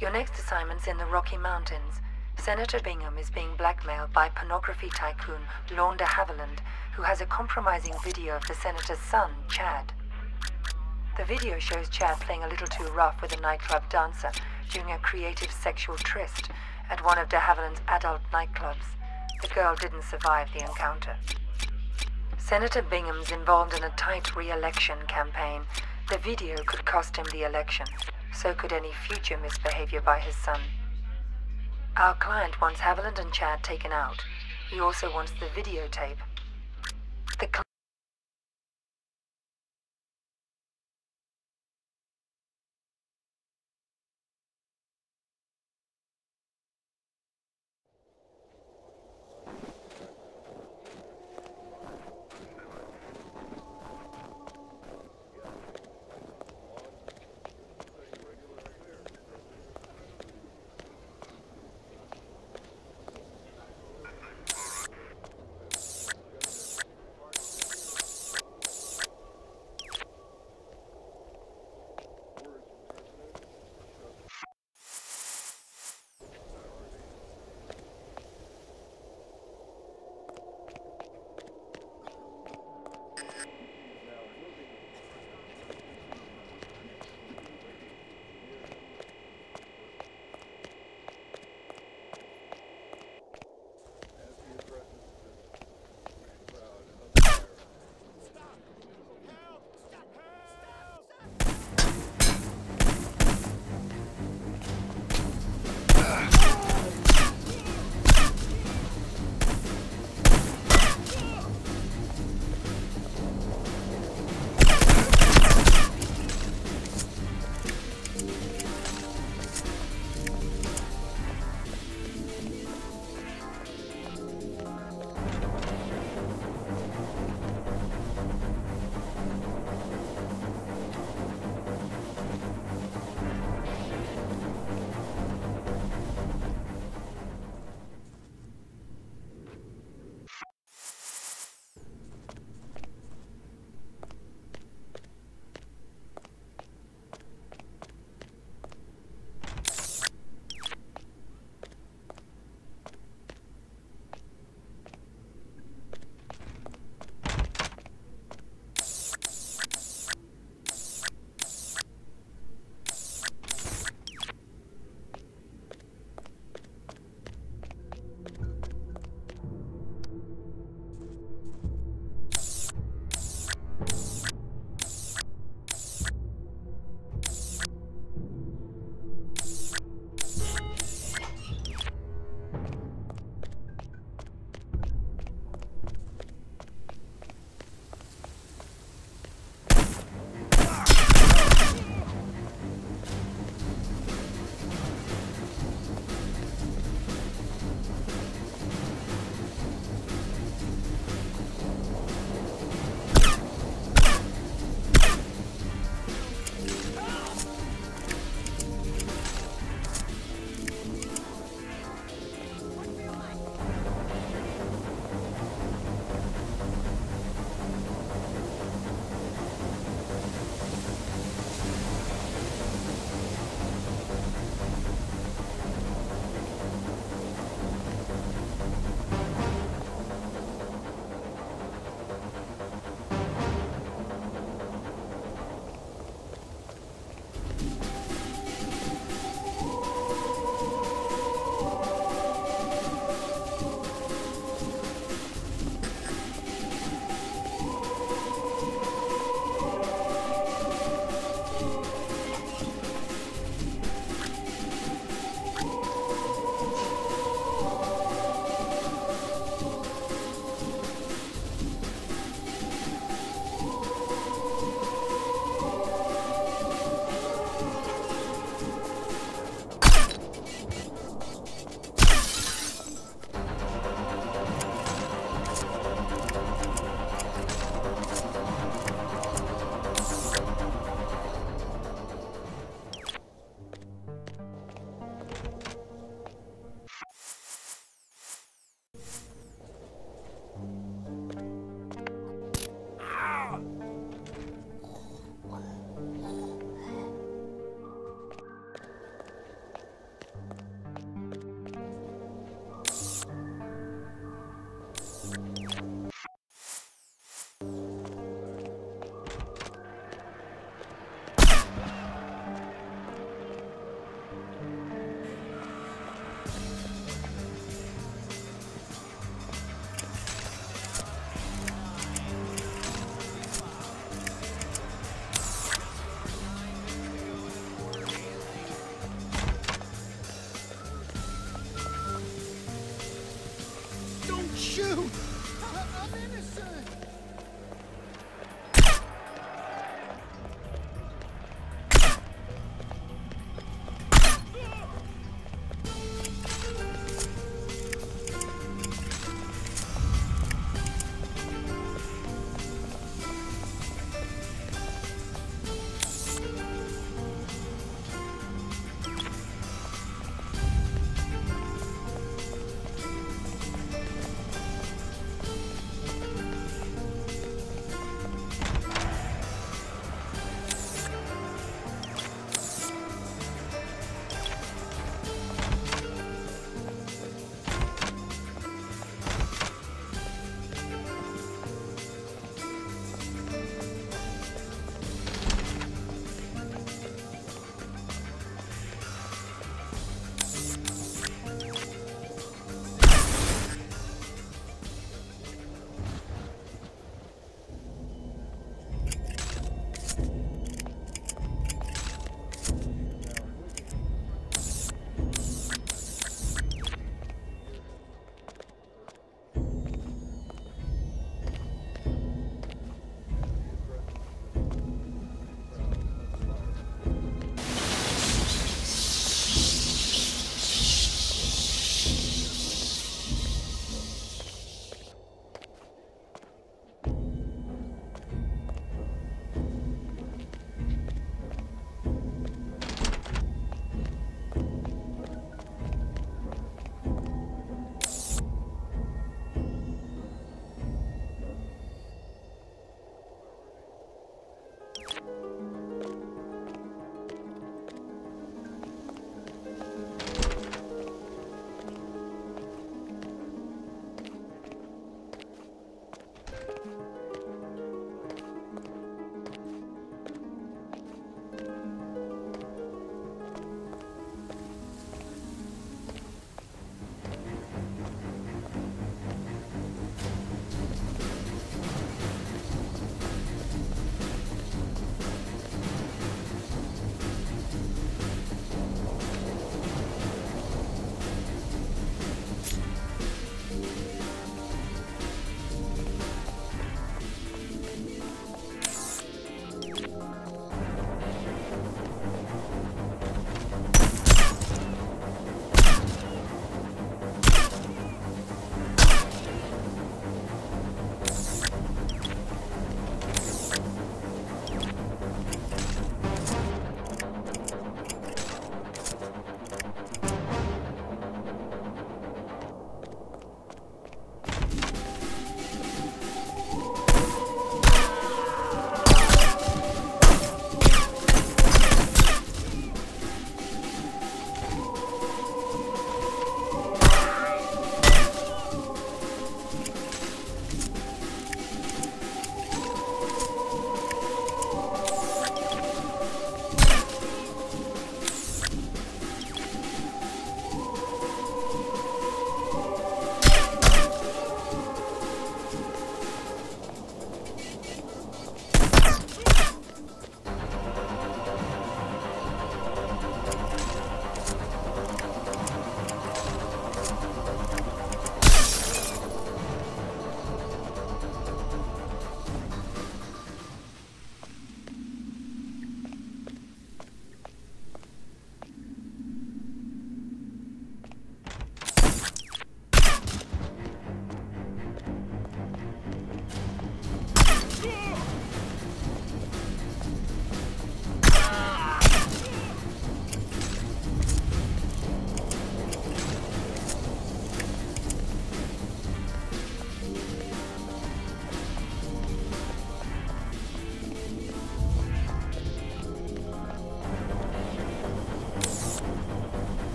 Your next assignment's in the Rocky Mountains. Senator Bingham is being blackmailed by pornography tycoon Lorne de Havilland, who has a compromising video of the senator's son, Chad. The video shows Chad playing a little too rough with a nightclub dancer during a creative sexual tryst at one of de Havilland's adult nightclubs. The girl didn't survive the encounter. Senator Bingham's involved in a tight re-election campaign. The video could cost him the election. So could any future misbehavior by his son. Our client wants Havilland and Chad taken out. He also wants the videotape.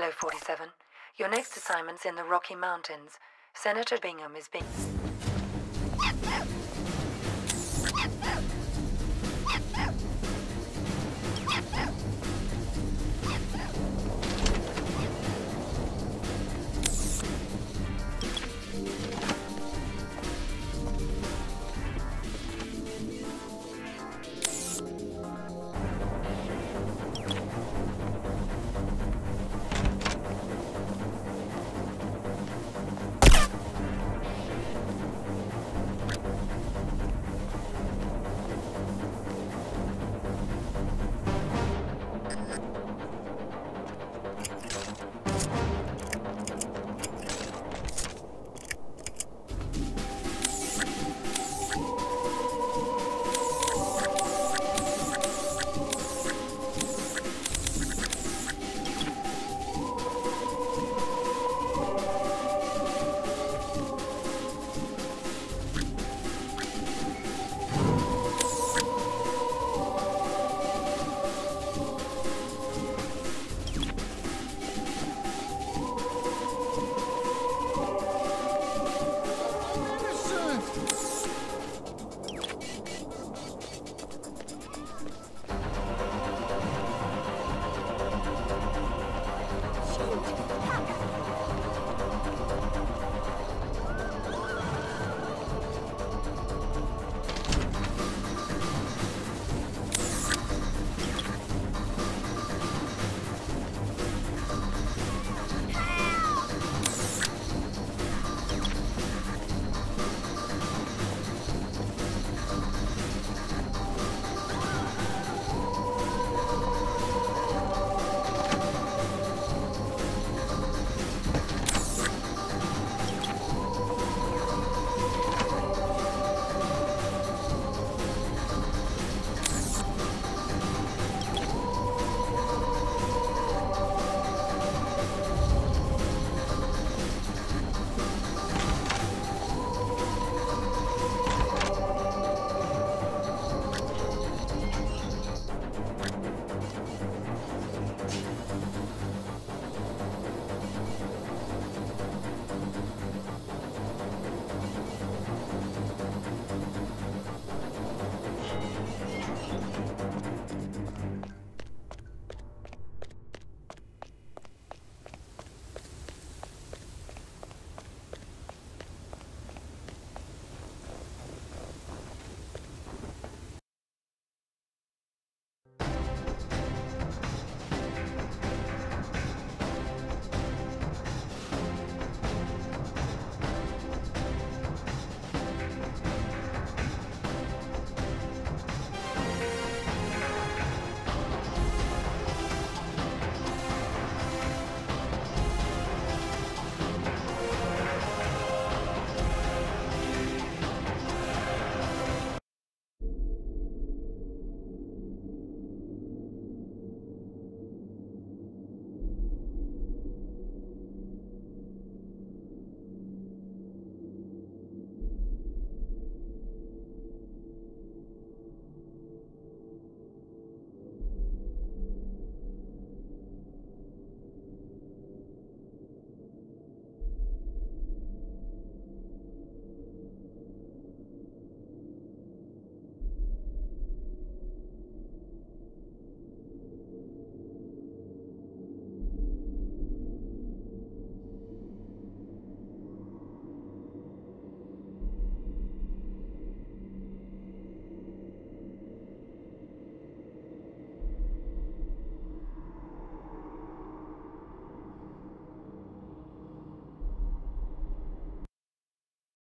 Hello, 47. Your next assignment's in the Rocky Mountains. Senator Bingham is being...